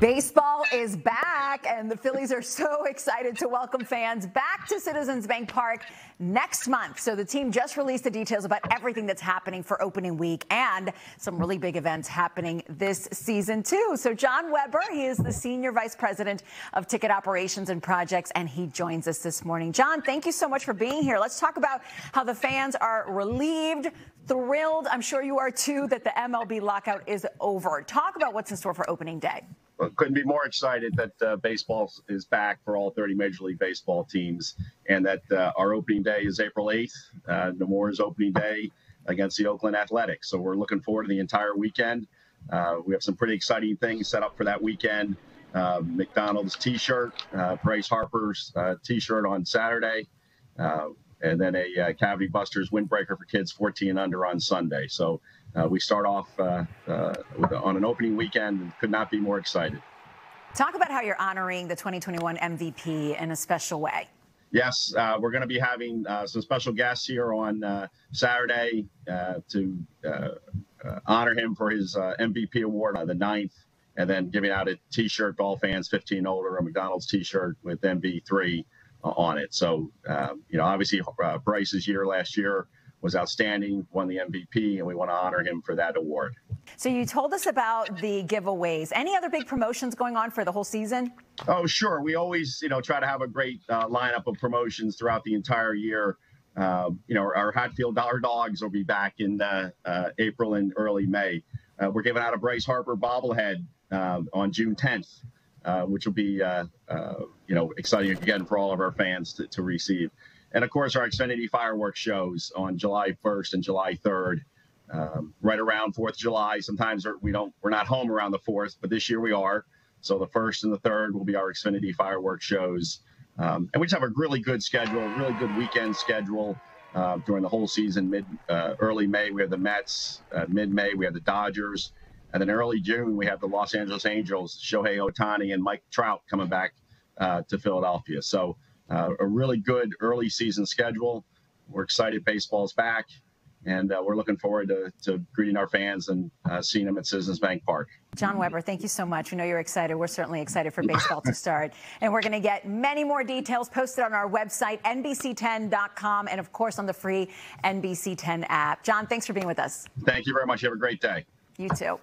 Baseball is back, and the Phillies are so excited to welcome fans back to Citizens Bank Park next month. So the team just released the details about everything that's happening for opening week and some really big events happening this season, too. So John Weber, he is the Senior Vice President of Ticket Operations and Projects, and he joins us this morning. John, thank you so much for being here. Let's talk about how the fans are relieved, thrilled, I'm sure you are too, that the MLB lockout is over. Talk about what's in store for opening day couldn't be more excited that uh, baseball is back for all 30 Major League Baseball teams, and that uh, our opening day is April 8th. Uh, Nemours opening day against the Oakland Athletics. So we're looking forward to the entire weekend. Uh, we have some pretty exciting things set up for that weekend. Uh, McDonald's T-shirt, uh, Bryce Harper's uh, T-shirt on Saturday, and then a Cavity Busters windbreaker for kids 14 and under on Sunday. So uh, we start off uh, uh, on an opening weekend and could not be more excited. Talk about how you're honoring the 2021 MVP in a special way. Yes, uh, we're going to be having uh, some special guests here on uh, Saturday to honor him for his MVP award on the 9th, and then giving out a T-shirt to all fans 15 and older, a McDonald's T-shirt with MV3 on it. So, um, you know, obviously Bryce's year last year was outstanding, won the MVP, and we want to honor him for that award. So you told us about the giveaways. Any other big promotions going on for the whole season? Oh, sure. We always, you know, try to have a great uh, lineup of promotions throughout the entire year. Uh, you know, our Hatfield Dollar Dogs will be back in uh, uh April and early May. Uh, we're giving out a Bryce Harper bobblehead um, on June 10th, uh, which will be, you know, exciting again for all of our fans to, to receive and of course our Xfinity fireworks shows on July 1st and July 3rd, um, right around Fourth of July. Sometimes we don't, we're not home around the fourth, but this year we are. So the first and the third will be our Xfinity fireworks shows, um, and we just have a really good schedule, a really good weekend schedule. Uh, during the whole season, mid uh, early May we have the Mets, uh, mid May we have the Dodgers, and then early June we have the Los Angeles Angels, Shohei Ohtani and Mike Trout coming back uh, to Philadelphia. So uh, a really good early season schedule. We're excited baseball's back, and uh, we're looking forward to, to, greeting our fans and uh, seeing them at Citizens Bank Park. John Weber, thank you so much. We know you're excited. We're certainly excited for baseball to start. And we're going to get many more details posted on our website, NBC10.com, and of course on the free NBC10 app. John, thanks for being with us. Thank you very much. You have a great day. You too.